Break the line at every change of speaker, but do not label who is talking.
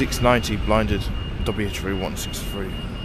690 blinded W3 163.